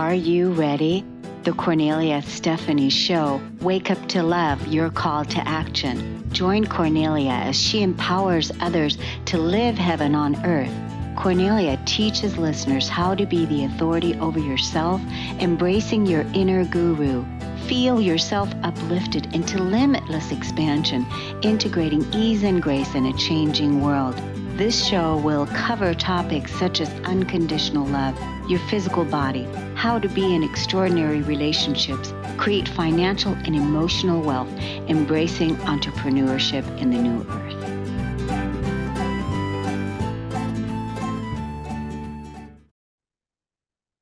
Are you ready? The Kornelia Stephanie Show. Wake up to love, your call to action. Join Kornelia as she empowers others to live heaven on earth. Kornelia teaches listeners how to be the authority over yourself, embracing your inner guru. Feel yourself uplifted into limitless expansion, integrating ease and grace in a changing world. This show will cover topics such as unconditional love, your physical body, how to be in extraordinary relationships, create financial and emotional wealth, embracing entrepreneurship in the new earth.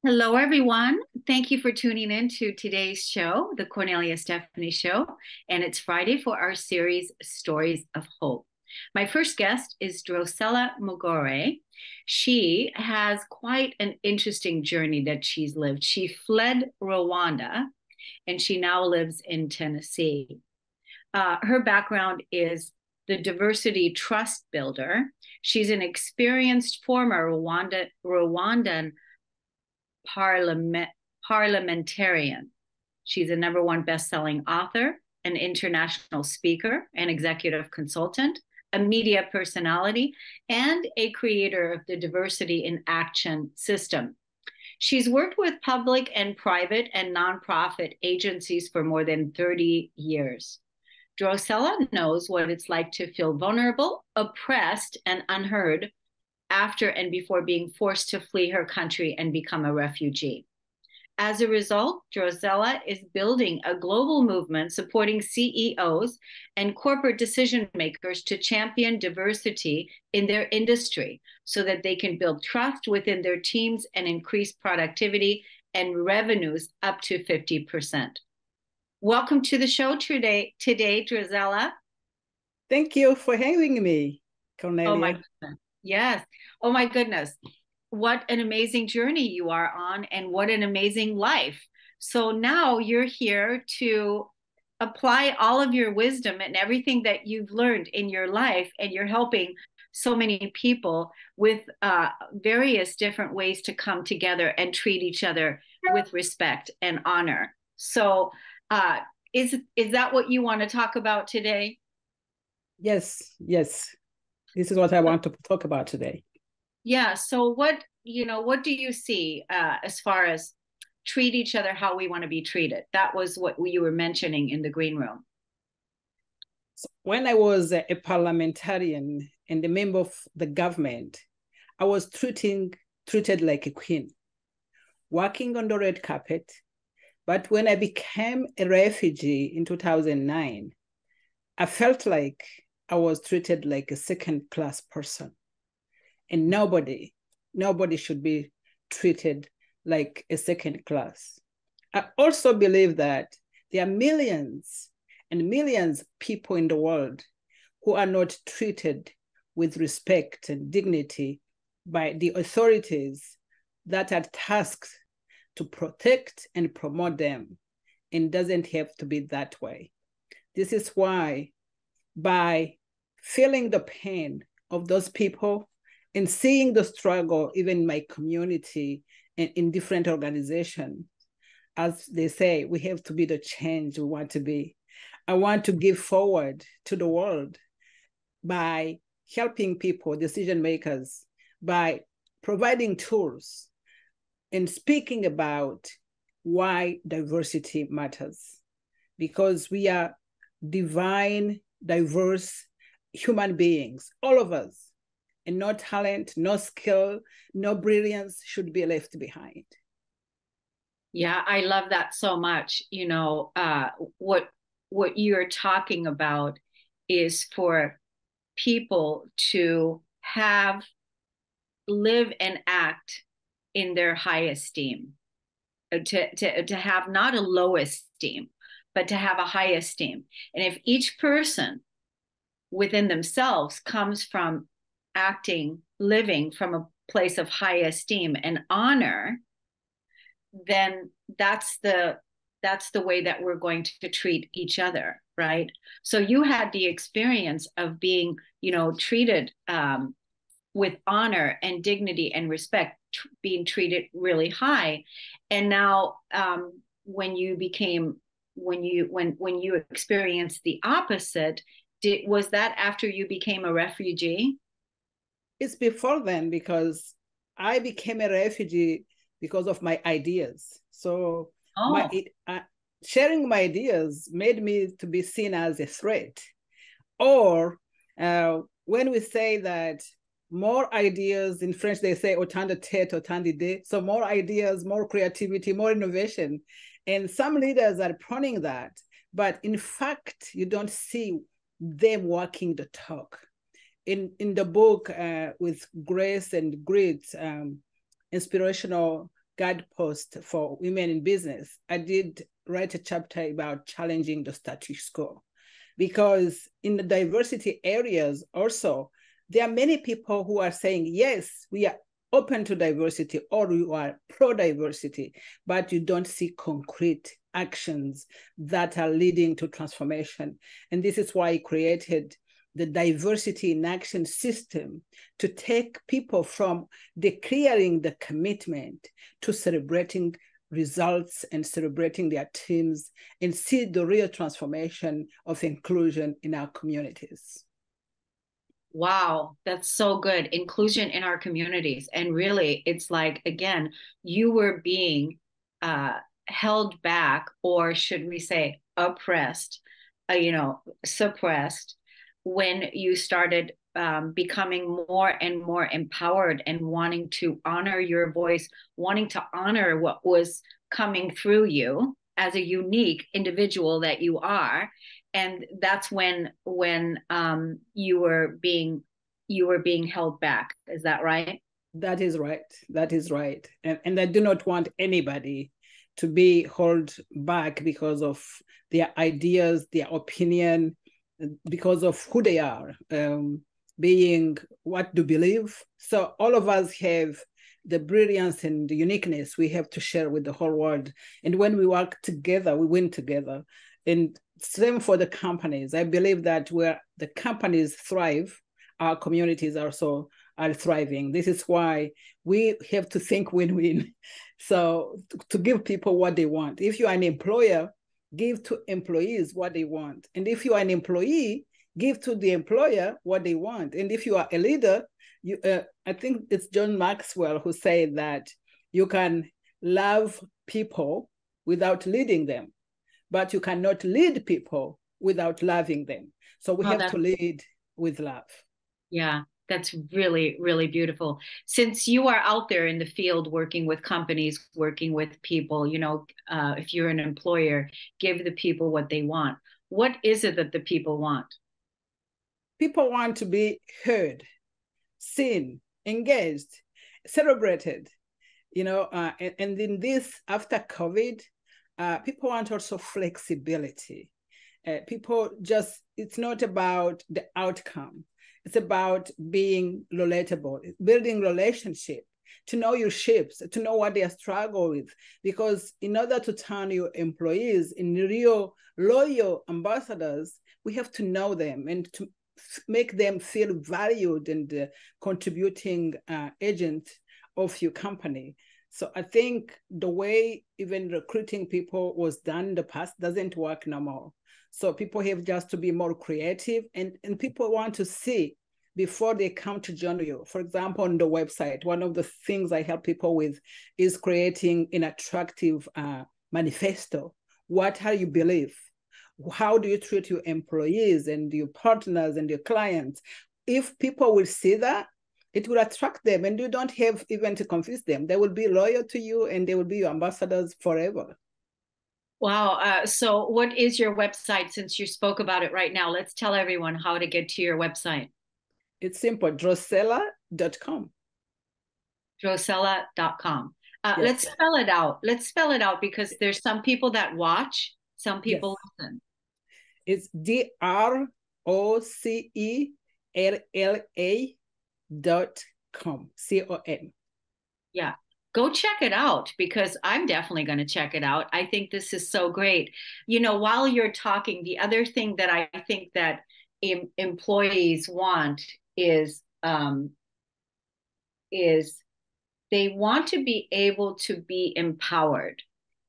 Hello, everyone. Thank you for tuning in to today's show, the Kornelia Stephanie Show. And it's Friday for our series, Stories of Hope. My first guest is Drocella Mogore. She has quite an interesting journey that she's lived. She fled Rwanda and she now lives in Tennessee. Uh, her background is the diversity trust builder. She's an experienced former Rwanda, Rwandan parliament, parliamentarian. She's a number one best-selling author, an international speaker, and executive consultant a media personality, and a creator of the Diversity in Action system. She's worked with public and private and nonprofit agencies for more than 30 years. Drocella knows what it's like to feel vulnerable, oppressed, and unheard after and before being forced to flee her country and become a refugee. As a result, Drocella is building a global movement supporting CEOs and corporate decision makers to champion diversity in their industry so that they can build trust within their teams and increase productivity and revenues up to 50%. Welcome to the show today, today Drocella. Thank you for having me, Kornelia. Oh my goodness. Yes. Oh my goodness what an amazing journey you are on and what an amazing life. So now you're here to apply all of your wisdom and everything that you've learned in your life, and you're helping so many people with uh, various different ways to come together and treat each other with respect and honor. So, uh, is is that what you want to talk about today? Yes, yes. This is what I want to talk about today yeah so what you know what do you see uh, as far as treat each other how we want to be treated? That was what you were mentioning in the green room. When i was a parliamentarian and a member of the government i was treating treated like a queen working on the red carpet. But when i became a refugee in 2009 i felt like i was treated like a second class person and nobody nobody should be treated like a second class. I also believe that there are millions and millions of people in the world who are not treated with respect and dignity by the authorities that are tasked to protect and promote them and doesn't have to be that way. This is why by feeling the pain of those people and seeing the struggle even in my community and in different organizations as they say we have to be the change we want to be. I want to give forward to the world by helping people decision makers by providing tools and speaking about why diversity matters. Because we are divine diverse human beings all of us and no talent, no skill, no brilliance should be left behind. Yeah, I love that so much. You know, uh, what what you're talking about is for people to have live and act in their high esteem uh, to, to, to have not a low esteem but to have a high esteem and if each person within themselves comes from acting, living from a place of high esteem and honor, then that's the that's the way that we're going to treat each other right so you had the experience of being you know treated um, with honor and dignity and respect, t- being treated really high. And now, um, when you became when you when when you experienced the opposite, did was that after you became a refugee? It's before then because I became a refugee because of my ideas. So oh. my uh, sharing my ideas made me to be seen as a threat. Or uh, when we say that more ideas in French, they say autant de tête, autant d'idées. So more ideas, more creativity, more innovation. And some leaders are proning that. But in fact, you don't see them walking the talk. In, in the book uh, with Grace and Grit, um, inspirational guidepost for women in business, I did write a chapter about challenging the status quo. Because in the diversity areas also, there are many people who are saying, yes, we are open to diversity or you are pro diversity, but you don't see concrete actions that are leading to transformation. And this is why I created the diversity in action system to take people from declaring the commitment to celebrating results and celebrating their teams and see the real transformation of inclusion in our communities. Wow, that's so good. Inclusion in our communities. And really, it's like, again, you were being uh, held back, or should we say, oppressed, uh, you know, suppressed when you started um, becoming more and more empowered and wanting to honor your voice, wanting to honor what was coming through you as a unique individual that you are. And that's when when um, you were being you were being held back. Is that right? That is right. That is right. And, and i do not want anybody to be held back because of their ideas their opinion because of who they are um, being what to believe so all of us have the brilliance and the uniqueness we have to share with the whole world and when we work together we win together and same for the companies. I believe that where the companies thrive, our communities also are thriving. This is why we have to think win-win. So to give people what they want. If you are an employer, give to employees what they want. And if you are an employee, give to the employer what they want. And if you are a leader, you uh, I think it's John Maxwell who said that you can love people without leading them but you cannot lead people without loving them. So we oh, have to lead with love. Yeah, that's really, really beautiful. Since you are out there in the field working with companies, working with people, you know, uh, if you're an employer, give the people what they want. What is it that the people want? People want to be heard, seen, engaged, celebrated, you know, uh, and, and in this after COVID, uh, people want also flexibility. Uh, people just, it's not about the outcome. It's about being relatable, building relationship, to know your ships, to know what they struggle with. Because in order to turn your employees in real loyal ambassadors, we have to know them and to make them feel valued and uh, contributing uh, agent of your company. So I think the way even recruiting people was done in the past doesn't work no more. So people have just to be more creative and, and people want to see before they come to join you. For example, on the website, one of the things I help people with is creating an attractive uh, manifesto. What are you believe? How do you treat your employees and your partners and your clients? If people will see that, it will attract them and you don't have even to convince them. They will be loyal to you and they will be your ambassadors forever. Wow. Uh, so, what is your website since you spoke about it right now? Let's tell everyone how to get to your website. It's simple drocella.com. Drocella.com. Uh, yes. Let's spell it out. Let's spell it out because there's some people that watch, some people yes. listen. It's D R O C E L L A dot com c-o-m yeah go check it out because i'm definitely going to check it out i think this is so great you know while you're talking the other thing that i think that em- employees want is um, is they want to be able to be empowered.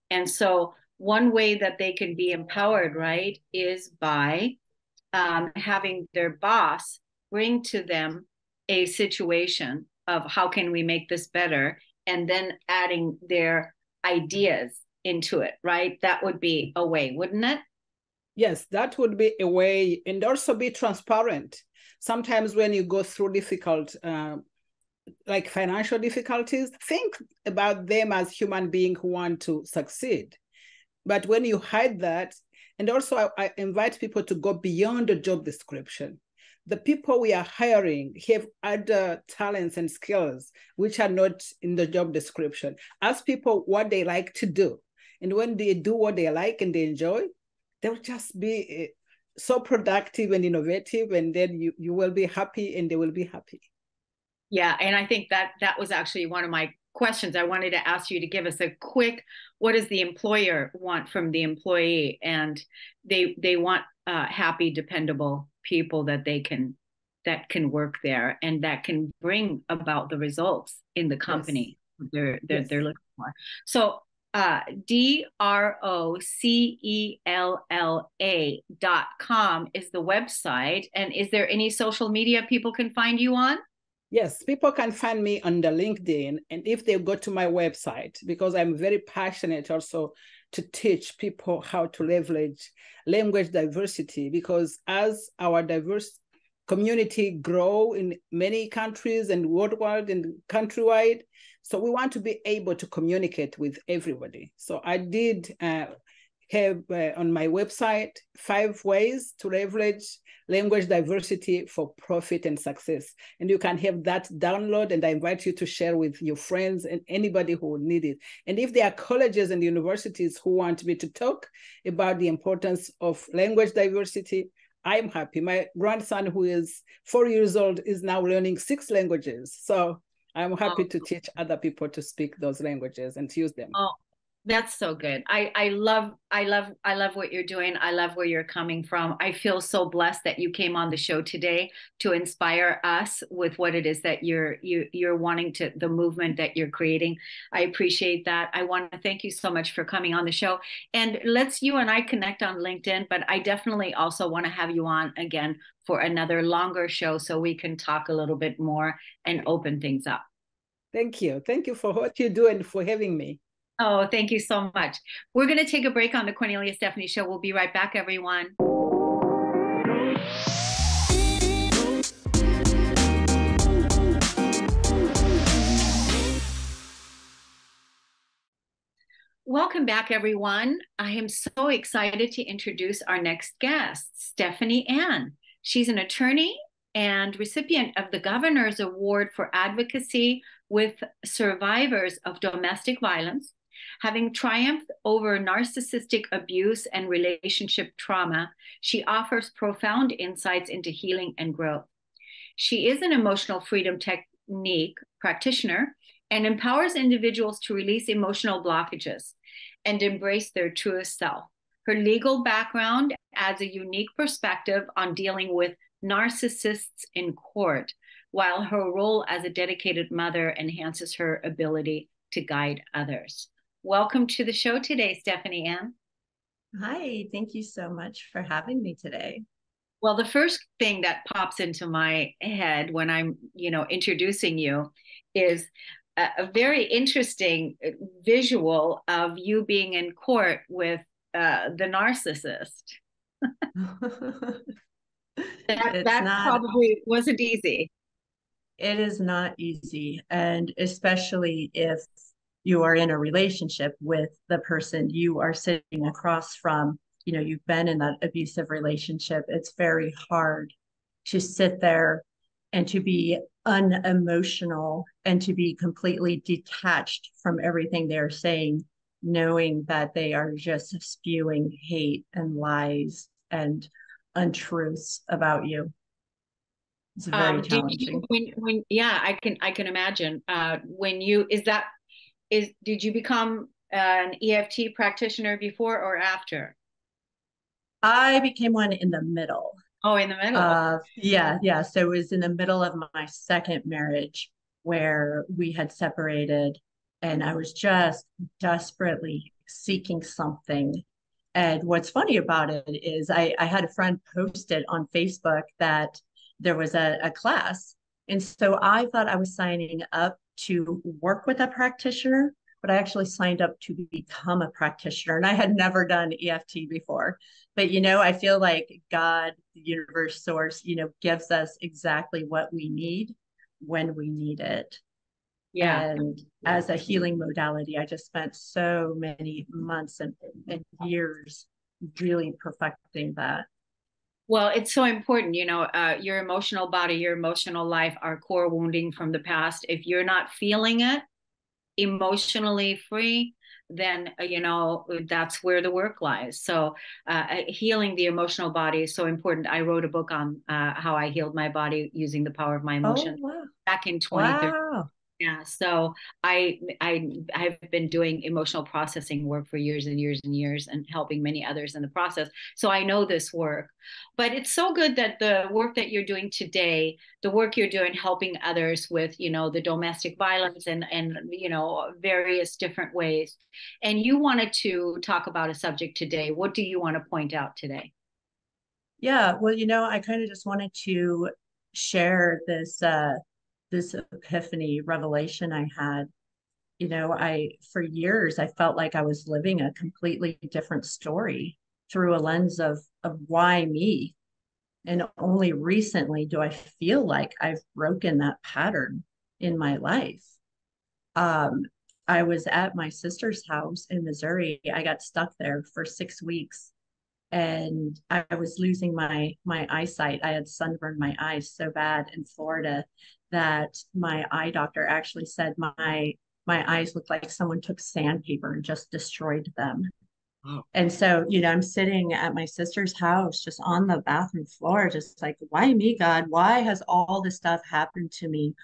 And so, one way that they can be empowered, right, is by um, having their boss bring to them a situation of how can we make this better and then adding their ideas into it right? That would be a way wouldn't it? Yes that would be a way and also be transparent. Sometimes when you go through difficult uh, like financial difficulties think about them as human beings who want to succeed. But when you hide that and also I, I invite people to go beyond the job description the people we are hiring have other talents and skills which are not in the job description. Ask people what they like to do. And when they do what they like and they enjoy, they'll just be eh, so productive and innovative. And then you, you will be happy and they will be happy. Yeah. And I think that that was actually one of my questions. I wanted to ask you to give us a quick what does the employer want from the employee? And they they want uh, happy, dependable people that they can that can work there and that can bring about the results in the company yes. they're they're, yes. they're looking for so uh, D R O C E L L A dot com is the website. And is there any social media people can find you on? Yes, people can find me on the LinkedIn. And if they go to my website, because I'm very passionate also to teach people how to leverage language diversity because as our diverse community grow in many countries and worldwide and countrywide so we want to be able to communicate with everybody. So i did uh, have uh, on my website five ways to leverage language diversity for profit and success. And you can have that download, and I invite you to share with your friends and anybody who would need it. And if there are colleges and universities who want me to talk about the importance of language diversity, I'm happy. My grandson, who is four years old, is now learning six languages. So I'm happy oh. to teach other people to speak those languages and to use them. Oh, that's so good. I I love I love I love what you're doing. I love where you're coming from. I feel so blessed that you came on the show today to inspire us with what it is that you're you you're wanting to the movement that you're creating. I appreciate that. I want to thank you so much for coming on the show. And let's you and I connect on LinkedIn, but I definitely also want to have you on again for another longer show so we can talk a little bit more and open things up. Thank you. Thank you for what you do and for having me. Oh, thank you so much. We're going to take a break on the Kornelia Stephanie Show. We'll be right back, everyone. Welcome back, everyone. I am so excited to introduce our next guest, Stephany Ann. She's an attorney and recipient of the Governor's Award for Advocacy with Survivors of Domestic Violence Having triumphed over narcissistic abuse and relationship trauma, she offers profound insights into healing and growth. She is an emotional freedom technique practitioner and empowers individuals to release emotional blockages and embrace their truest self. Her legal background adds a unique perspective on dealing with narcissists in court, while her role as a dedicated mother enhances her ability to guide others. Welcome to the show today, Stephany Ann. Hi, thank you so much for having me today. Well, the first thing that pops into my head when I'm, you know, introducing you is a, a very interesting visual of you being in court with uh, the narcissist. that that not, probably wasn't easy. It is not easy. And especially if you are in a relationship with the person you are sitting across from you know you've been in that abusive relationship it's very hard to sit there and to be unemotional and to be completely detached from everything they're saying knowing that they are just spewing hate and lies and untruths about you. It's very um, challenging you, when, when yeah i can i can imagine. Uh when you is that is did you become an EFT practitioner before or after? I became one in the middle. Oh, in the middle. Uh, yeah, yeah. So it was in the middle of my second marriage. where we had separated and I was just desperately seeking something. And what's funny about it is I, I had a friend post it on Facebook that there was a, a class. And so I thought I was signing up to work with a practitioner, but I actually signed up to become a practitioner. And I had never done EFT before. But, you know, I feel like God, the universe source, you know, gives us exactly what we need when we need it. Yeah. And as a healing modality, I just spent so many months and, and years really perfecting that. Well, it's so important, you know, uh, your emotional body, your emotional life, our core wounding from the past. If you're not feeling it emotionally free, then uh, you know that's where the work lies so uh, uh, healing the emotional body is so important i wrote a book on uh, how i healed my body using the power of my emotions oh, wow. back in 2013 wow. Yeah, so I I I've been doing emotional processing work for years and years and years and helping many others in the process. So I know this work. But it's so good that the work that you're doing today, the work you're doing helping others with, you know, the domestic violence and and you know, various different ways. And you wanted to talk about a subject today. What do you want to point out today? Yeah, well, you know, I kind of just wanted to share this uh this epiphany revelation I had. You know, I, for years, I felt like I was living a completely different story through a lens of, of why me. And only recently do I feel like I've broken that pattern in my life. Um, I was at my sister's house in Missouri. I got stuck there for six weeks and I was losing my my eyesight. I had sunburned my eyes so bad in Florida that my eye doctor actually said my my eyes looked like someone took sandpaper and just destroyed them. Oh. And so, you know, I'm sitting at my sister's house, just on the bathroom floor, just like, why me, God? Why has all this stuff happened to me?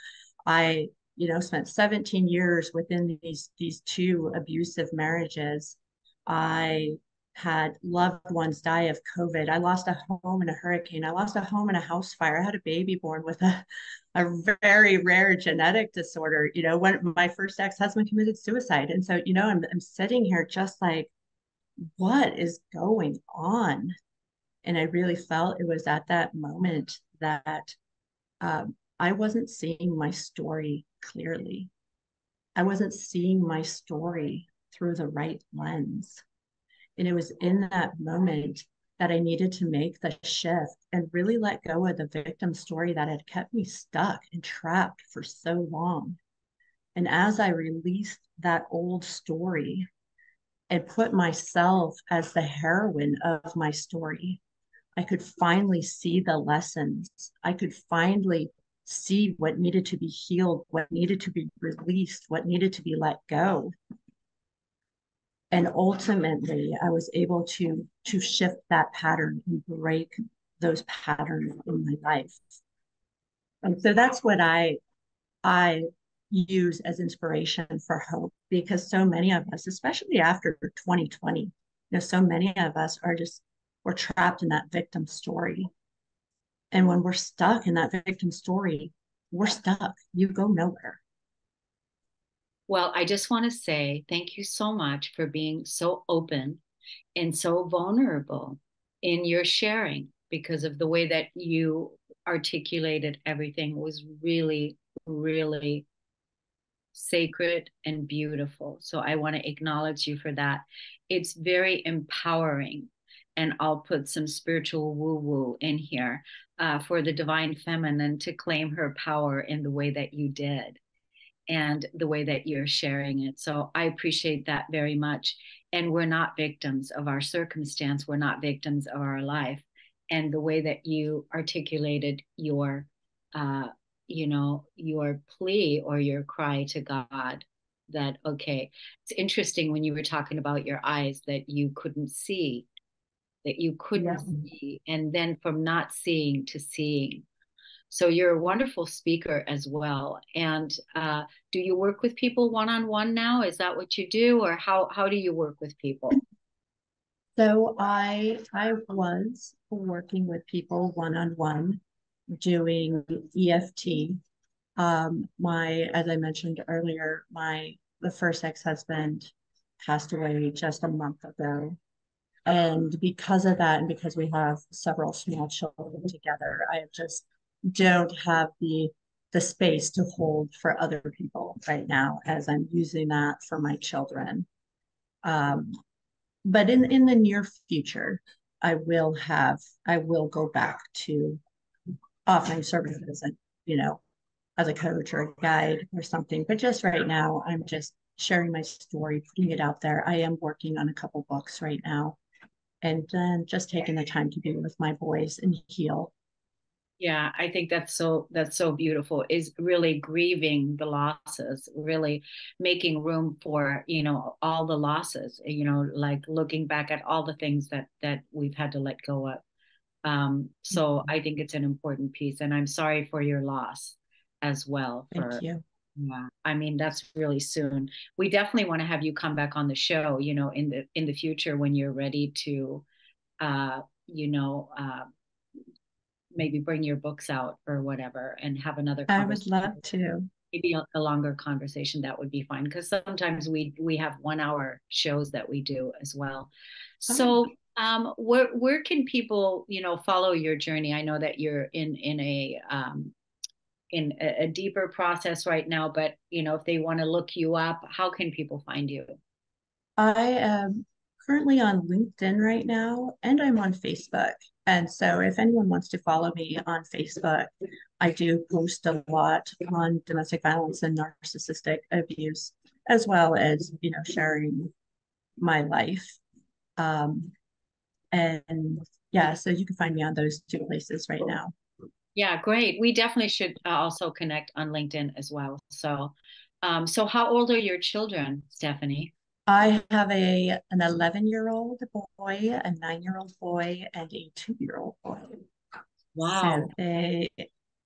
I, you know, spent 17 years within these these two abusive marriages. I had loved ones die of COVID. I lost a home in a hurricane. I lost a home in a house fire. I had a baby born with a, a very rare genetic disorder. You know, when my first ex husband committed suicide. And so, you know, I'm, I'm sitting here just like, what is going on? And I really felt it was at that moment that um, I wasn't seeing my story clearly. I wasn't seeing my story through the right lens. And it was in that moment that I needed to make the shift and really let go of the victim story that had kept me stuck and trapped for so long. And as I released that old story and put myself as the heroine of my story, I could finally see the lessons. I could finally see what needed to be healed, what needed to be released, what needed to be let go and ultimately i was able to to shift that pattern and break those patterns in my life. And so that's what i i use as inspiration for hope because so many of us especially after 2020 you know so many of us are just we're trapped in that victim story. And when we're stuck in that victim story we're stuck. You go nowhere well, I just want to say thank you so much for being so open and so vulnerable in your sharing because of the way that you articulated everything was really, really sacred and beautiful. So I want to acknowledge you for that. It's very empowering. And I'll put some spiritual woo woo in here uh, for the divine feminine to claim her power in the way that you did and the way that you're sharing it. So I appreciate that very much. And we're not victims of our circumstance, we're not victims of our life. And the way that you articulated your, uh, you know, your plea or your cry to God that, okay, it's interesting when you were talking about your eyes that you couldn't see, that you couldn't yeah. see. And then from not seeing to seeing so you're a wonderful speaker as well. And uh, do you work with people one on one now? Is that what you do, or how how do you work with people? So I I was working with people one on one, doing EFT Um, my, as I mentioned earlier, my the first ex-husband passed away just a month ago. And because of that, and because we have several small children together, I have just don't have the the space to hold for other people right now as I'm using that for my children. Um, but in in the near future, I will have I will go back to offering services and you know as a coach or a guide or something. But just right now, I'm just sharing my story, putting it out there. I am working on a couple books right now, and then just taking the time to be with my boys and heal. Yeah, I think that's so that's so beautiful. Is really grieving the losses, really making room for you know all the losses. You know, like looking back at all the things that that we've had to let go of. Um, so mm-hmm. I think it's an important piece, and I'm sorry for your loss as well. For, Thank you. Yeah, I mean that's really soon. We definitely want to have you come back on the show. You know, in the in the future when you're ready to, uh, you know, uh, maybe bring your books out or whatever, and have another. Conversation I would love to. Maybe a, a longer conversation that would be fine because sometimes we we have one hour shows that we do as well. So. Oh um, where where can people you know follow your journey i know that you're in in a um, in a, a deeper process right now but you know if they want to look you up how can people find you i am currently on linkedin right now and i'm on facebook and so if anyone wants to follow me on facebook i do post a lot on domestic violence and narcissistic abuse as well as you know sharing my life um, and yeah so you can find me on those two places right now yeah, great. We definitely should uh, also connect on LinkedIn as well. So, um, so how old are your children, Stephany? I have a an 11 year old boy, a nine year old boy, and a two year old boy. Wow. So they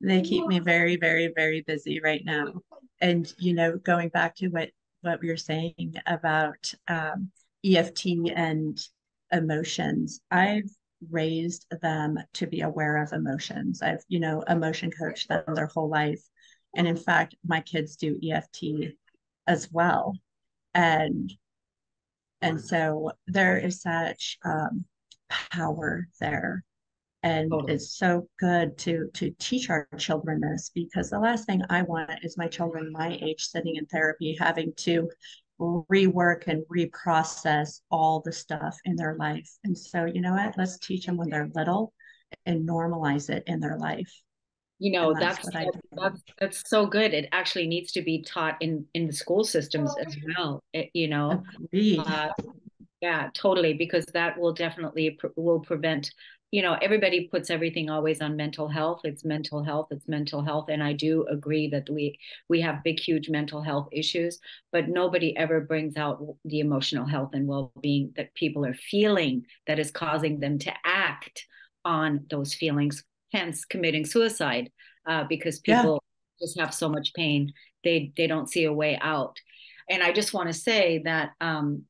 they keep me very, very, very busy right now. And you know, going back to what what we were saying about um, EFT and emotions, I've raised them to be aware of emotions. I've, you know, emotion coached them their whole life. And in fact, my kids do EFT as well. And and so there is such um, power there. And totally. it's so good to to teach our children this because the last thing I want is my children my age sitting in therapy having to rework and reprocess all the stuff in their life. And so, you know what? Let's teach them when they're little and normalize it in their life. You know, that's that's, that's, that's so good. It actually needs to be taught in in the school systems as well. It, you know, uh, yeah, totally, because that will definitely pr- will prevent you know everybody puts everything always on mental health it's mental health it's mental health and i do agree that we we have big huge mental health issues but nobody ever brings out the emotional health and well-being that people are feeling that is causing them to act on those feelings hence committing suicide uh, because people yeah. just have so much pain. They they don't see a way out. And i just want to say that um,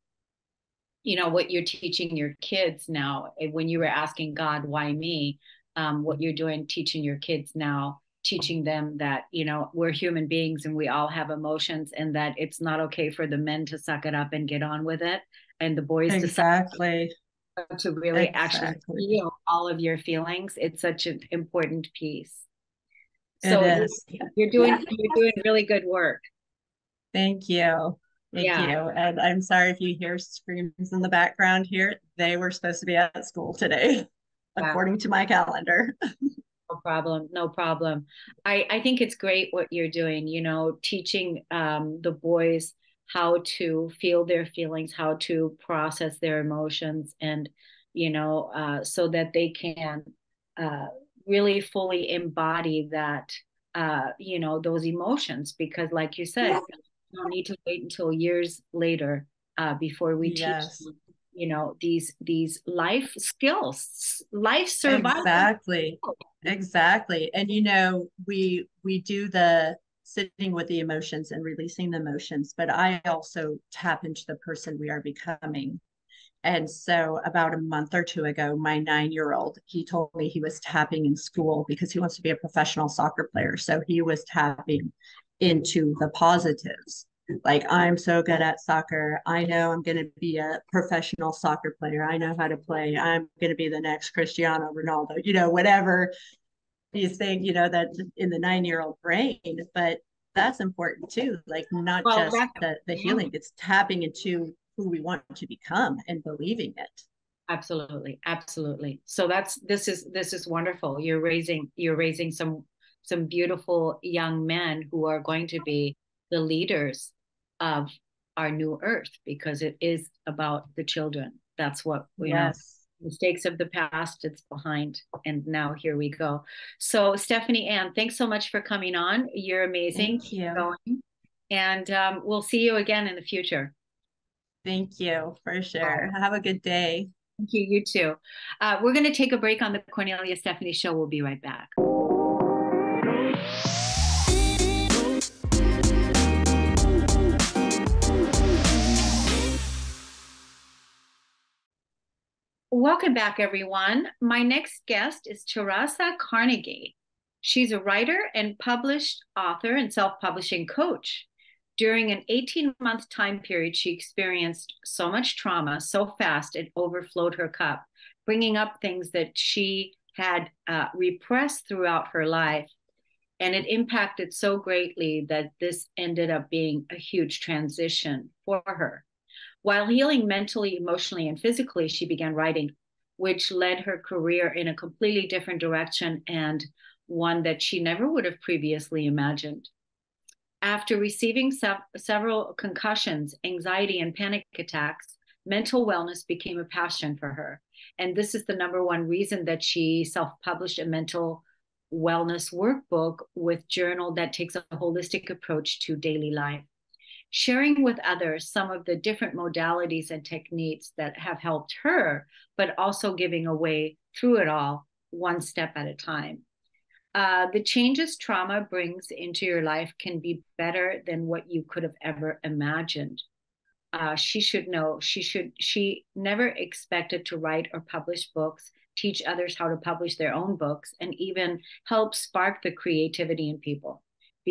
you know what you're teaching your kids now eh, when you were asking god why me? Um, what you're doing teaching your kids now teaching them that you know we're human beings and we all have emotions and that it's not okay for the men to suck it up and get on with it and the boys exactly to, really exactly. actually feel all of your feelings it's such an important piece so you're doing you're doing really good work thank you Thank yeah. you. And I'm sorry if you hear screams in the background here. They were supposed to be at school today, according to my calendar. no problem. No problem. I, I think it's great what you're doing, you know, teaching um, the boys how to feel their feelings, how to process their emotions, and, you know, uh, so that they can uh, really fully embody that, uh, you know, those emotions. Because, like you said, yeah don't need to wait until years later uh, before we yes. teach them, you know these these life skills life survival exactly exactly and you know we we do the sitting with the emotions and releasing the emotions but i also tap into the person we are becoming And so, about a month or two ago, my nine year old, he told me he was tapping in school because he wants to be a professional soccer player. So, he was tapping into the positives. Like, I'm so good at soccer. I know I'm going to be a professional soccer player. I know how to play. I'm going to be the next Cristiano Ronaldo, you know, whatever you think, you know, that in the nine year old brain. But that's important too. Like, not well, just the, the mm-hmm. healing, it's tapping into who we want to become and believing it. Absolutely absolutely. So that's this is this is wonderful. You're raising you're raising some some beautiful young men who are going to be the leaders of our new earth because it is about the children. That's what we yes. know mistakes of the past it's behind and now here we go so stephany ann thanks so much for coming on you're amazing Thank you. Going. and um, we'll see you again in the future Thank you for sure. Have a good day. Thank you. You too. Uh, we're going to take a break on the Kornelia Stephanie show. We'll be right back. Welcome back, everyone. My next guest is Teresa Carnegie. She's a writer and published author and self publishing coach. During an 18 month time period, she experienced so much trauma so fast it overflowed her cup, bringing up things that she had uh, repressed throughout her life. And it impacted so greatly that this ended up being a huge transition for her. While healing mentally, emotionally, and physically, she began writing, which led her career in a completely different direction and one that she never would have previously imagined. After receiving se- several concussions, anxiety, and panic attacks, mental wellness became a passion for her. And this is the number one reason that she self published a mental wellness workbook with journal that takes a holistic approach to daily life. Sharing with others some of the different modalities and techniques that have helped her, but also giving away through it all one step at a time uh, the changes trauma brings into your life can be better than what you could have ever imagined. Uh, she should know. She should. She never expected to write or publish books, teach others how to publish their own books, and even help spark the creativity in people,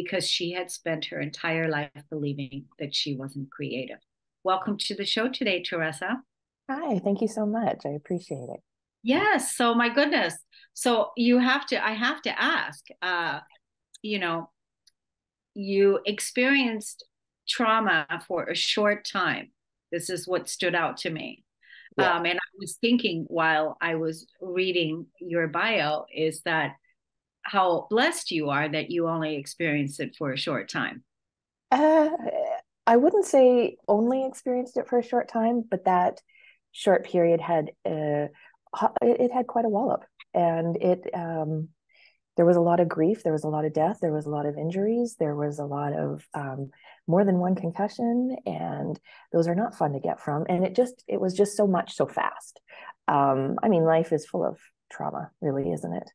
because she had spent her entire life believing that she wasn't creative. Welcome to the show today, Teresa. Hi. Thank you so much. I appreciate it. Yes. So my goodness. So you have to, I have to ask, uh, you know, you experienced trauma for a short time. This is what stood out to me. Yeah. Um, and I was thinking while I was reading your bio is that how blessed you are that you only experienced it for a short time. Uh, I wouldn't say only experienced it for a short time, but that short period had uh, it, had quite a wallop. And it um, there was a lot of grief there was a lot of death there was a lot of injuries there was a lot of um, more than one concussion and those are not fun to get from. And it just it was just so much so fast. Um, i mean life is full of trauma really isn't it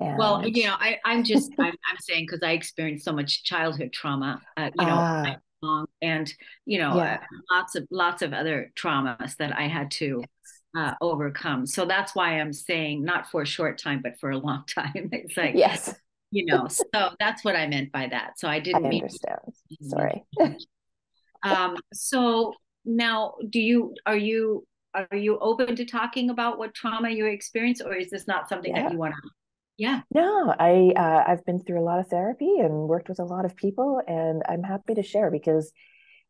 and well you know I, i'm just i'm, I'm saying because i experienced so much childhood trauma uh, you know uh, and you know yeah. uh, lots of lots of other traumas that i had to uh, overcome. So that's why I'm saying not for a short time, but for a long time. It's like yes, you know. So that's what I meant by that. So I didn't I understand. Sorry. um. So now, do you are you are you open to talking about what trauma you experience, or is this not something yeah. that you want to? Yeah. No, I uh, I've been through a lot of therapy and worked with a lot of people, and I'm happy to share because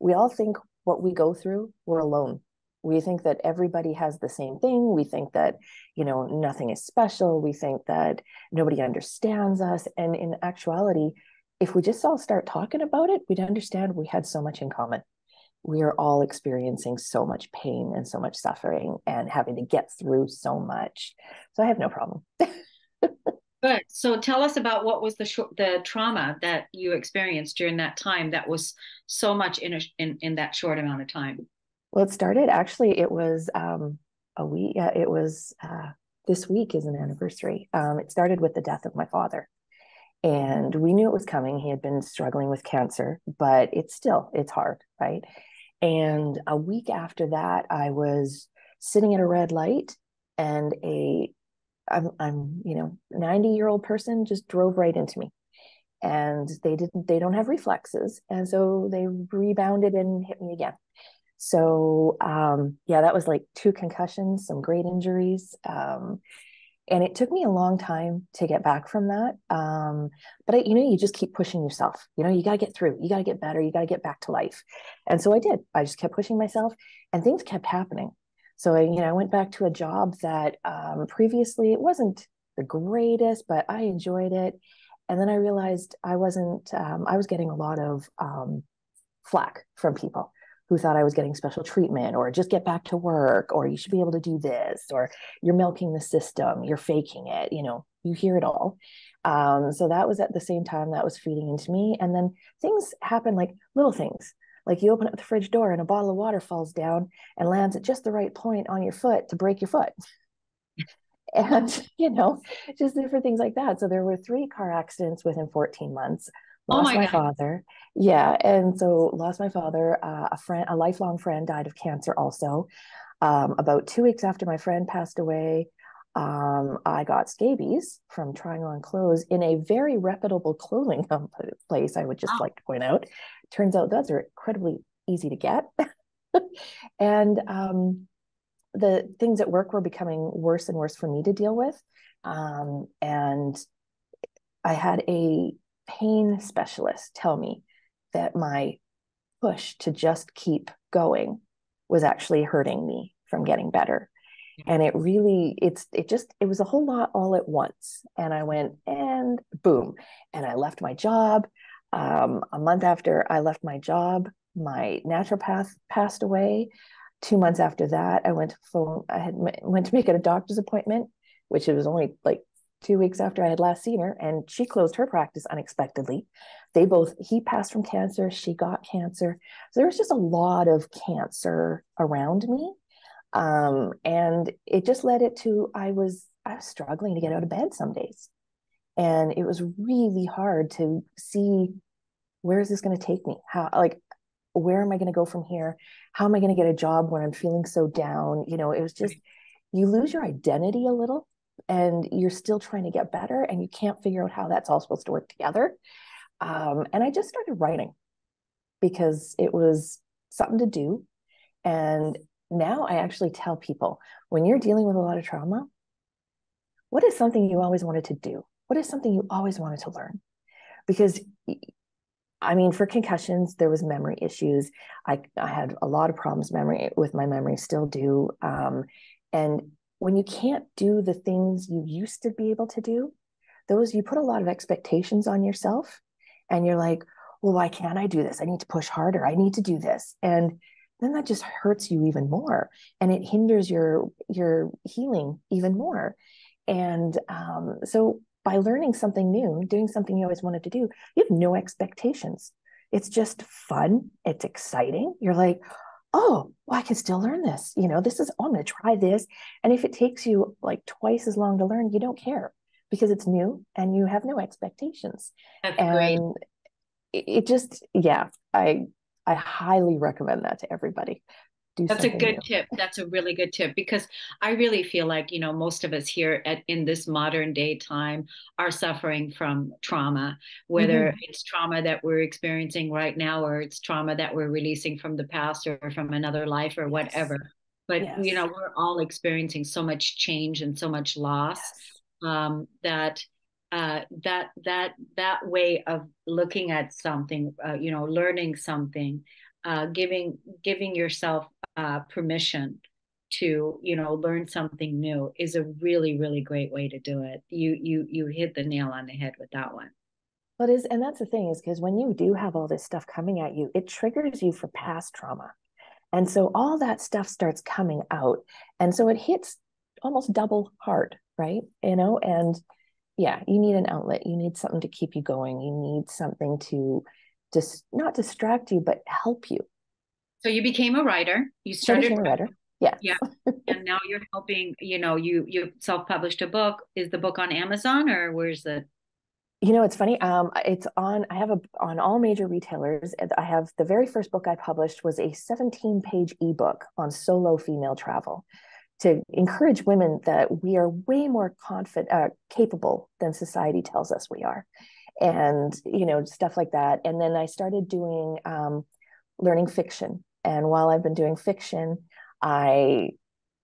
we all think what we go through, we're alone. We think that everybody has the same thing. We think that you know nothing is special. We think that nobody understands us. And in actuality if we just all start talking about it we'd understand we had so much in common. We are all experiencing so much pain and so much suffering and having to get through so much. So i have no problem Good. So tell us about what was the sh- the trauma that you experienced during that time that was so much in a, in in that short amount of time. Well, it started actually, it was um, a week, yeah, it was uh, this week is an anniversary. Um, it started with the death of my father. And we knew it was coming. He had been struggling with cancer, but it's still, it's hard, right? And a week after that, I was sitting at a red light and a I'm I'm you know 90 year old person just drove right into me. And they didn't they don't have reflexes. And so they rebounded and hit me again. So um yeah that was like two concussions some great injuries um and it took me a long time to get back from that. Um, but I, you know you just keep pushing yourself. You know you got to get through. You got to get better. You got to get back to life. And so i did. I just kept pushing myself and things kept happening so i you know i went back to a job that um, previously it wasn't the greatest but i enjoyed it and then i realized i wasn't um, i was getting a lot of um, flack from people who thought I was getting special treatment or just get back to work or you should be able to do this or you're milking the system, you're faking it, you know, you hear it all. Um, so that was at the same time that was feeding into me. And then things happen like little things. Like you open up the fridge door and a bottle of water falls down and lands at just the right point on your foot to break your foot. and you know, just different things like that. So there were three car accidents within 14 months Oh lost my my father yeah and so lost my father uh, a friend a lifelong friend died of cancer also um, about two weeks after my friend passed away um, i got scabies from trying on clothes in a very reputable clothing place i would just Wow. like to point out turns out those are incredibly easy to get. And um, the things at work were becoming worse and worse for me to deal with. Um, and i had a pain specialist tell me that my push to just keep going was actually hurting me from getting better. And it really it's it just it was a whole lot all at once. And i went and boom. And i left my job um, a month after i left my job my naturopath passed away two months after that i went to phone i had went to make a doctor's appointment which it was only like two weeks after I had last seen her, and she closed her practice unexpectedly. They both, he passed from cancer, she got cancer. So there was just a lot of cancer around me. Um, and it just led it to I was I was struggling to get out of bed some days. And it was really hard to see where is this going to take me? How like where am I going to go from here? How am I going to get a job when I'm feeling so down? You know, it was just you lose your identity a little and you're still trying to get better and you can't figure out how that's all supposed to work together. Um, and I just started writing because it was something to do. And now I actually tell people when you're dealing with a lot of trauma, what is something you always wanted to do? What is something you always wanted to learn? Because I mean, for concussions, there was memory issues. I, I had a lot of problems memory with my memory, still do. Um, and when you can't do the things you used to be able to do, those you put a lot of expectations on yourself, and you're like, well, why can't I do this? I need to push harder. I need to do this, and then that just hurts you even more, and it hinders your your healing even more. And um, so by learning something new, doing something you always wanted to do, you have no expectations. It's just fun. It's exciting. You're like, oh, well, I can still learn this. You know, this is, oh, I'm going to try this. And if it takes you like twice as long to learn, you don't care because it's new and you have no expectations. That's and great. It, it just, yeah, I, I highly recommend that to everybody. Do That's a good new. tip. That's a really good tip because I really feel like, you know, most of us here at in this modern day time are suffering from trauma, whether Mhm. it's trauma that we're experiencing right now or it's trauma that we're releasing from the past or from another life or whatever. But you know, we're all experiencing so much change and so much loss Yes. um, that uh, that that that way of looking at something, uh, you know, learning something, uh, giving giving yourself uh, permission to you know learn something new is a really really great way to do it. You you you hit the nail on the head with that one. But is and that's the thing is because when you do have all this stuff coming at you, it triggers you for past trauma. And so all that stuff starts coming out. And so it hits almost double hard, right? You know, and yeah, you need an outlet. You need something to keep you going. You need something to just not distract you, but help you. So you became a writer. You started a writer. Yeah. Yeah. and now you're helping. You know, you you self published a book. Is the book on Amazon or where's the? You know, it's funny. Um, it's on. I have a on all major retailers. I have the very first book I published was a 17 page ebook on solo female travel. to encourage women that we are way more confident, uh, capable than society tells us we are, and you know stuff like that. And then I started doing um, learning fiction, and while I've been doing fiction, I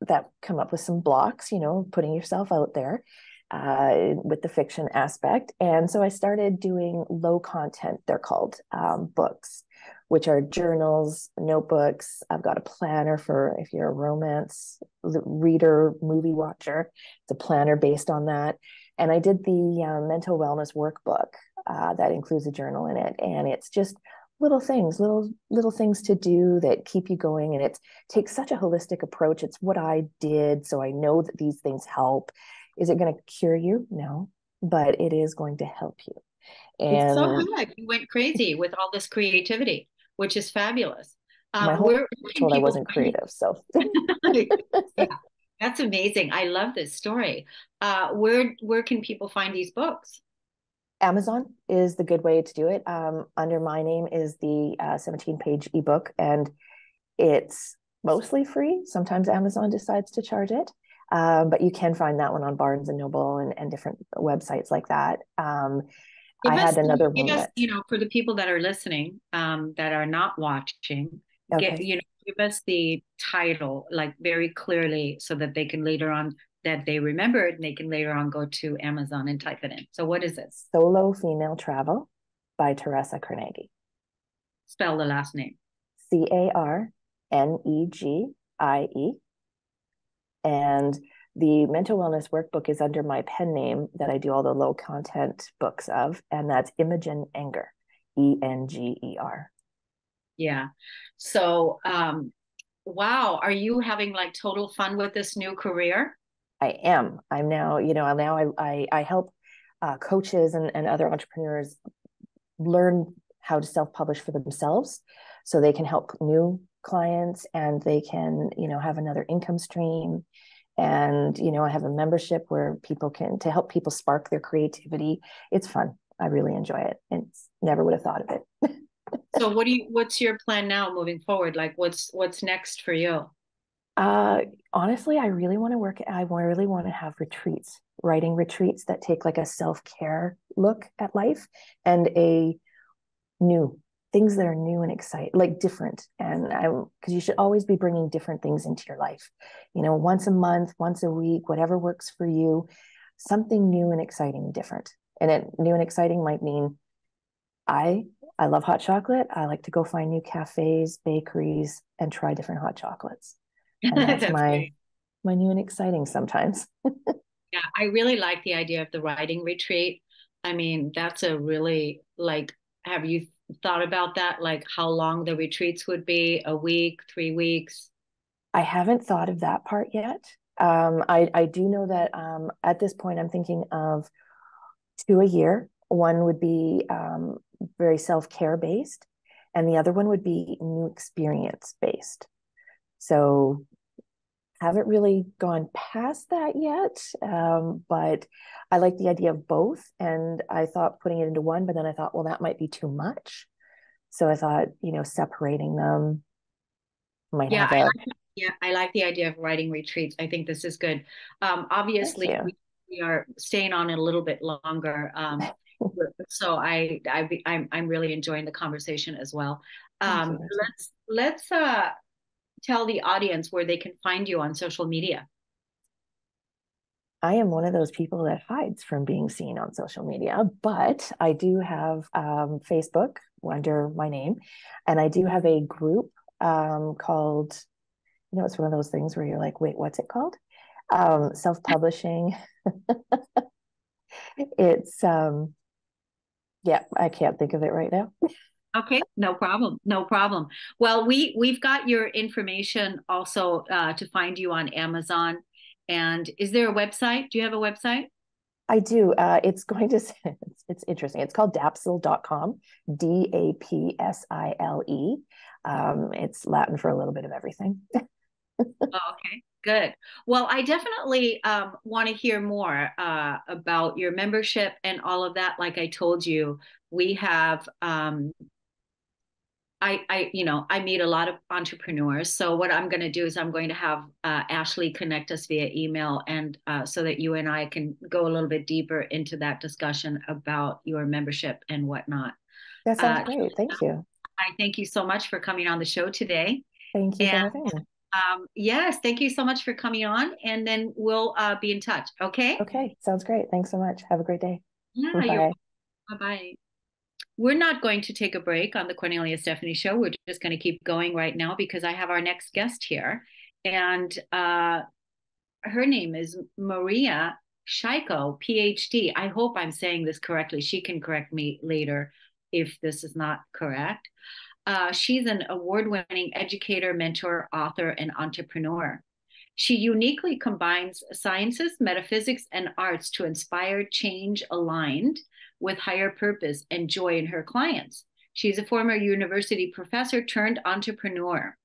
that come up with some blocks, you know, putting yourself out there uh, with the fiction aspect. And so I started doing low content, they're called um, books which are journals, notebooks. I've got a planner for if you're a romance reader, movie watcher. It's a planner based on that. And I did the uh, mental wellness workbook uh, that includes a journal in it, and it's just little things, little little things to do that keep you going. And it takes such a holistic approach. It's what I did, so I know that these things help. Is it going to cure you? No, but it is going to help you. And it's so good. You went crazy with all this creativity which is fabulous. Um, My whole told I wasn't creative, so yeah, that's amazing. I love this story. Uh, where where can people find these books? Amazon is the good way to do it. Um, under my name is the uh, 17 page ebook, and it's mostly free. Sometimes Amazon decides to charge it, um, but you can find that one on Barnes and Noble and, and different websites like that. Um, I had another one. Us, you know, for the people that are listening, um, that are not watching, okay. get you know, give us the title like very clearly so that they can later on that they remember it and they can later on go to Amazon and type it in. So what is it? Solo Female Travel by Teresa Carnegie. Spell the last name. C A R N E G I E. And the mental wellness workbook is under my pen name that I do all the low content books of, and that's Imogen Enger, E N G E R. Yeah. So, um, wow, are you having like total fun with this new career? I am. I'm now, you know, now I I, I help uh, coaches and, and other entrepreneurs learn how to self publish for themselves, so they can help new clients and they can, you know, have another income stream and you know i have a membership where people can to help people spark their creativity it's fun i really enjoy it and never would have thought of it so what do you what's your plan now moving forward like what's what's next for you uh honestly i really want to work i really want to have retreats writing retreats that take like a self-care look at life and a new things that are new and exciting, like different. And I'm because you should always be bringing different things into your life. You know, once a month, once a week, whatever works for you, something new and exciting different. And it new and exciting might mean I I love hot chocolate. I like to go find new cafes, bakeries, and try different hot chocolates. And that's, that's my great. my new and exciting sometimes. yeah, I really like the idea of the writing retreat. I mean, that's a really like have you thought about that? Like how long the retreats would be? A week, three weeks? I haven't thought of that part yet. Um, I, I do know that um, at this point, I'm thinking of two a year. One would be um, very self care based, and the other one would be new experience based. So haven't really gone past that yet um, but i like the idea of both and i thought putting it into one but then i thought well that might be too much. So i thought you know separating them might yeah, have a, I like, yeah i like the idea of writing retreats. I think this is good. Um, obviously we, we, are staying on it a little bit longer um, so I, I I'm, I'm really enjoying the conversation as well um, let's let's uh tell the audience where they can find you on social media? I am one of those people that hides from being seen on social media, but I do have um, Facebook under my name, and I do have a group um, called, you know, it's one of those things where you're like, wait, what's it called? Um, Self publishing. it's, um, yeah, I can't think of it right now. Okay, no problem, no problem. Well, we we've got your information also uh, to find you on Amazon. And is there a website? Do you have a website? I do. Uh, it's going to. It's, it's interesting. It's called dapsile.com. D A P S I L E. Um, it's Latin for a little bit of everything. oh, okay, good. Well, I definitely um, want to hear more uh, about your membership and all of that. Like I told you, we have um, I, I, you know, I meet a lot of entrepreneurs. So what I'm going to do is I'm going to have uh, Ashley connect us via email, and uh, so that you and I can go a little bit deeper into that discussion about your membership and whatnot. That sounds uh, great. Thank you. I thank you so much for coming on the show today. Thank you and, for having me. Um, yes, thank you so much for coming on, and then we'll uh, be in touch. Okay. Okay, sounds great. Thanks so much. Have a great day. Yeah. Bye. Bye. We're not going to take a break on the Kornelia Stephanie show. We're just going to keep going right now because I have our next guest here. And uh, her name is Mariya Shiyko, PhD. I hope I'm saying this correctly. She can correct me later if this is not correct. Uh, she's an award winning educator, mentor, author, and entrepreneur. She uniquely combines sciences, metaphysics, and arts to inspire change aligned with higher purpose and joy in her clients. She's a former university professor turned entrepreneur.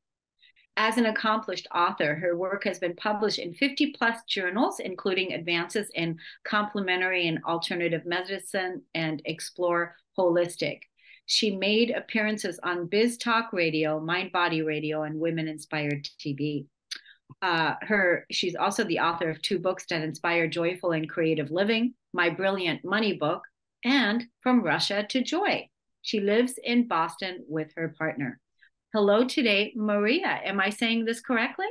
As an accomplished author, her work has been published in 50 plus journals, including Advances in Complementary and Alternative Medicine and Explore Holistic. She made appearances on Biz Talk Radio, Mind Body Radio, and Women Inspired TV. Uh, her she's also the author of two books that inspire joyful and creative living my brilliant money book and From Russia to Joy. She lives in Boston with her partner. Hello today, Mariya. Am I saying this correctly?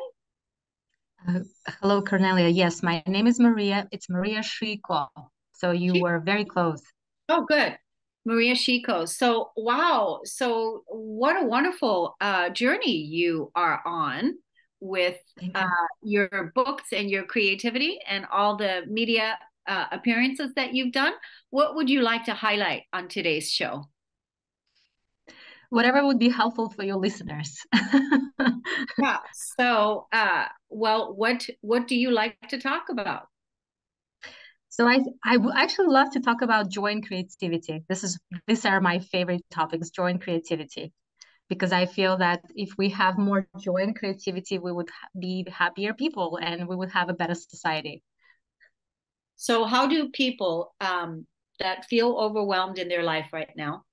Uh, hello, Kornelia. Yes, my name is Mariya. It's Mariya Shiyko. So you were very close. Oh, good. Maria Chico. So, wow. So, what a wonderful uh, journey you are on with uh, your books and your creativity and all the media uh, appearances that you've done. What would you like to highlight on today's show? Whatever would be helpful for your listeners. yeah. So, uh, well, what what do you like to talk about? So I I would actually love to talk about joy and creativity. This is these are my favorite topics: joy and creativity, because I feel that if we have more joy and creativity, we would be happier people and we would have a better society. So, how do people um, that feel overwhelmed in their life right now,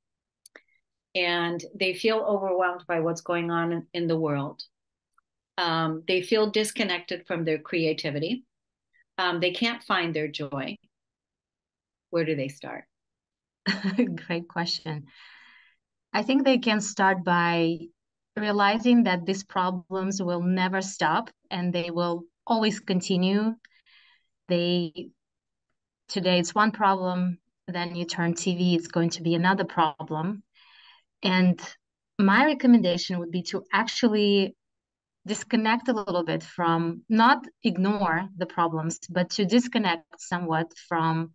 and they feel overwhelmed by what's going on in the world, um, they feel disconnected from their creativity, um, they can't find their joy. Where do they start? Great question. I think they can start by realizing that these problems will never stop and they will always continue. They today it's one problem then you turn tv it's going to be another problem and my recommendation would be to actually disconnect a little bit from not ignore the problems but to disconnect somewhat from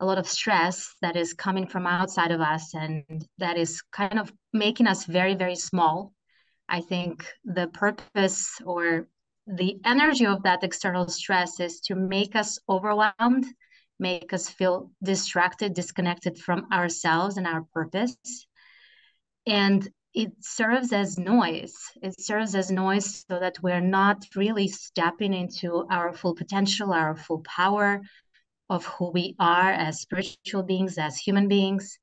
a lot of stress that is coming from outside of us and that is kind of making us very very small i think the purpose or the energy of that external stress is to make us overwhelmed make us feel distracted, disconnected from ourselves and our purpose. And it serves as noise. It serves as noise so that we're not really stepping into our full potential, our full power of who we are as spiritual beings, as human beings.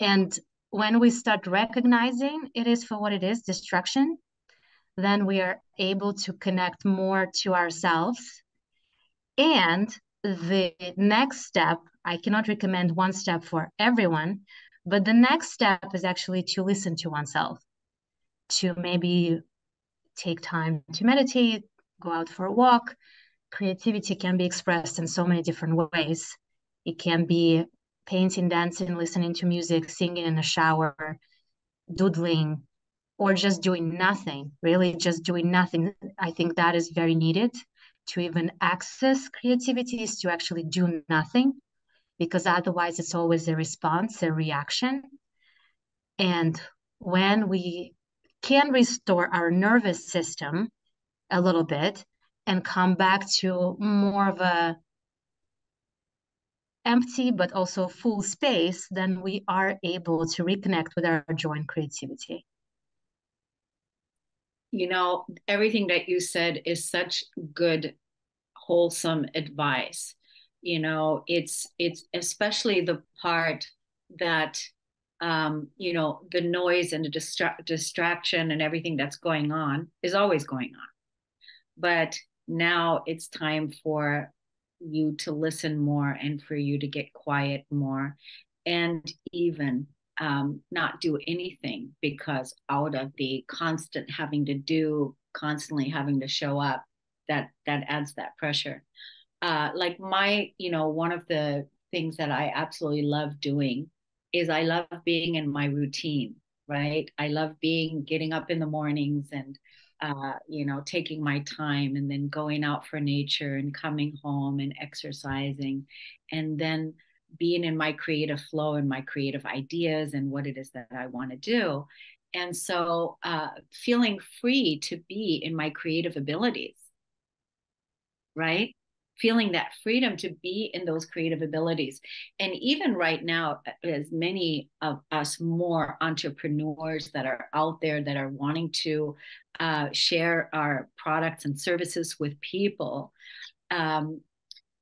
And when we start recognizing it is for what it is destruction, then we are able to connect more to ourselves and the next step, I cannot recommend one step for everyone, but the next step is actually to listen to oneself, to maybe take time to meditate, go out for a walk. Creativity can be expressed in so many different ways. It can be painting, dancing, listening to music, singing in the shower, doodling, or just doing nothing, really just doing nothing. I think that is very needed to even access creativity is to actually do nothing because otherwise it's always a response, a reaction. And when we can restore our nervous system a little bit and come back to more of a empty but also full space, then we are able to reconnect with our joy and creativity you know everything that you said is such good wholesome advice you know it's it's especially the part that um, you know, the noise and the distra- distraction and everything that's going on is always going on. But now it's time for you to listen more and for you to get quiet more and even um, not do anything because out of the constant having to do constantly having to show up that that adds that pressure uh, like my you know one of the things that i absolutely love doing is I love being in my routine, right? I love being getting up in the mornings and uh, you know, taking my time and then going out for nature and coming home and exercising and then being in my creative flow and my creative ideas and what it is that I want to do. And so uh, feeling free to be in my creative abilities, right? Feeling that freedom to be in those creative abilities. And even right now, as many of us more entrepreneurs that are out there that are wanting to uh, share our products and services with people, um,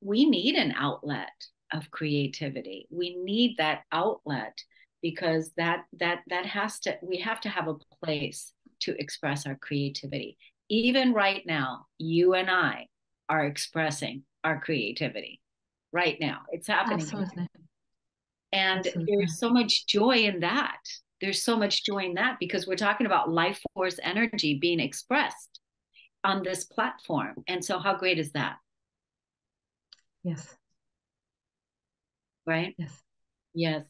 we need an outlet of creativity. We need that outlet because that that that has to we have to have a place to express our creativity. Even right now, you and I are expressing our creativity right now. It's happening. Absolutely. And Absolutely. there's so much joy in that. There's so much joy in that because we're talking about life force energy being expressed on this platform. And so, how great is that? Yes. Right? Yes. Yes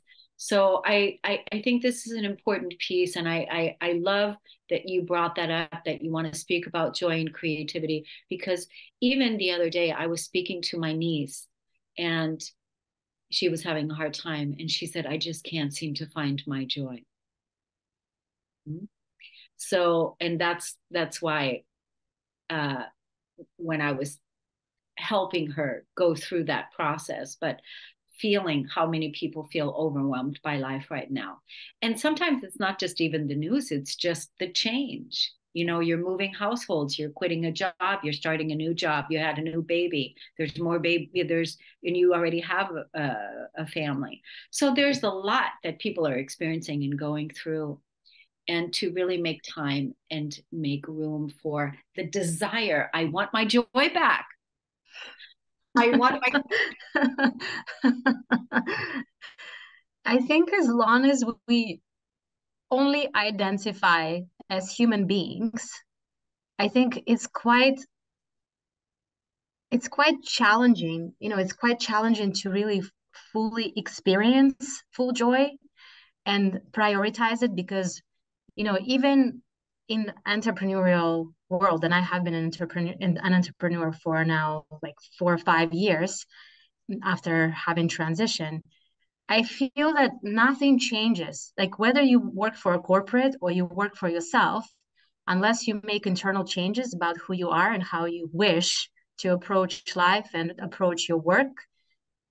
so I, I, I think this is an important piece and I, I i love that you brought that up that you want to speak about joy and creativity because even the other day i was speaking to my niece and she was having a hard time and she said i just can't seem to find my joy mm-hmm. so and that's that's why uh when i was helping her go through that process but feeling how many people feel overwhelmed by life right now. And sometimes it's not just even the news, it's just the change. You know, you're moving households, you're quitting a job, you're starting a new job, you had a new baby, there's more baby, there's, and you already have a, a family. So there's a lot that people are experiencing and going through. And to really make time and make room for the desire, I want my joy back. I want my. I think as long as we only identify as human beings, I think it's quite it's quite challenging. You know, it's quite challenging to really fully experience full joy and prioritize it because you know even in the entrepreneurial world and i have been an entrepreneur an entrepreneur for now like four or five years mm, after having transition i feel that nothing changes. Like whether you work for a corporate or you work for yourself unless you make internal changes about who you are and how you wish to approach life and approach your work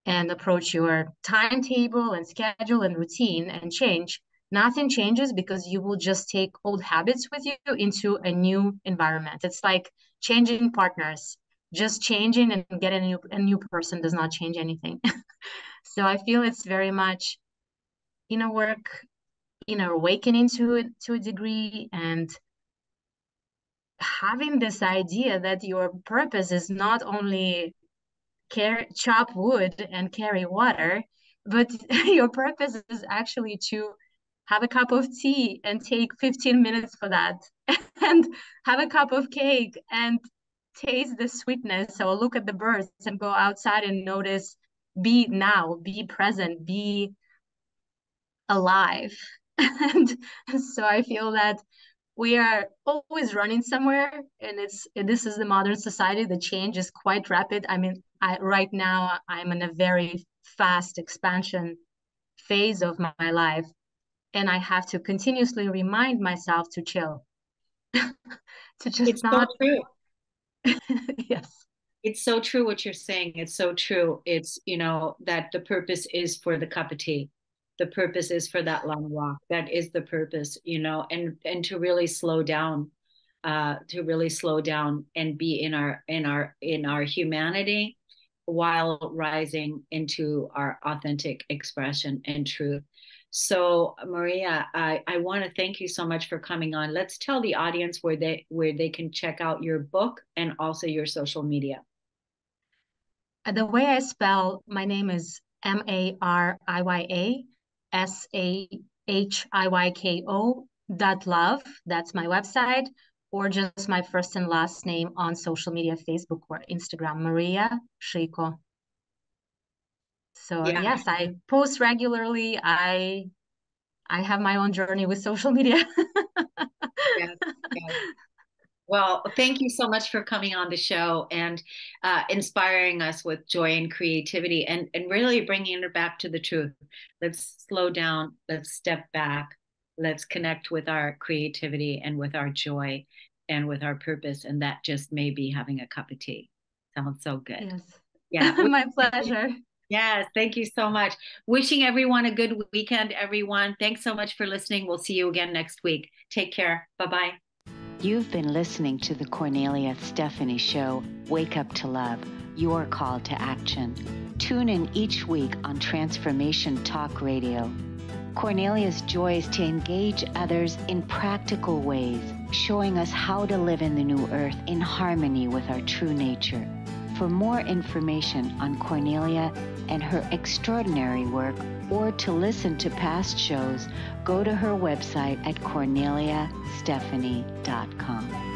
and approach your timetable and schedule and routine and change nothing changes because you will just take old habits with you into a new environment. It's like changing partners. Just changing and getting a new, a new person does not change anything. So i feel it's very much inner work inner awakening to it to a degree and having this idea that your purpose is not only care chop wood and carry water but your purpose is actually to have a cup of tea and take 15 minutes for that. And have a cup of cake and taste the sweetness or look at the birds and go outside and notice be now be present be alive. And so i feel that we are always running somewhere and it's this is the modern society the change is quite rapid. I mean I, right now i'm in a very fast expansion phase of my life and I have to continuously remind myself to chill. to just it's not so true. yes. It's so true what you're saying. It's so true. It's, you know, that the purpose is for the cup of tea. The purpose is for that long walk. That is the purpose, you know, and and to really slow down, uh, to really slow down and be in our in our in our humanity while rising into our authentic expression and truth. So Mariya, I, I want to thank you so much for coming on. Let's tell the audience where they where they can check out your book and also your social media. Uh, the way I spell my name is M A R I Y A S A H I Y K O dot love. That's my website, or just my first and last name on social media, Facebook or Instagram, Mariya Shiyko. So yeah. yes, I post regularly. I I have my own journey with social media. yes, yes. Well, thank you so much for coming on the show and uh, inspiring us with joy and creativity and, and really bringing it back to the truth. Let's slow down, let's step back, let's connect with our creativity and with our joy and with our purpose. And that just may be having a cup of tea. Sounds so good. Yes. Yeah. My pleasure. Yes, thank you so much. Wishing everyone a good weekend, everyone. Thanks so much for listening. We'll see you again next week. Take care. Bye bye. You've been listening to the Kornelia Stephanie Show, Wake Up to Love, your call to action. Tune in each week on Transformation Talk Radio. Kornelia's joy is to engage others in practical ways, showing us how to live in the new earth in harmony with our true nature. For more information on Kornelia and her extraordinary work, or to listen to past shows, go to her website at korneliastephanie.com.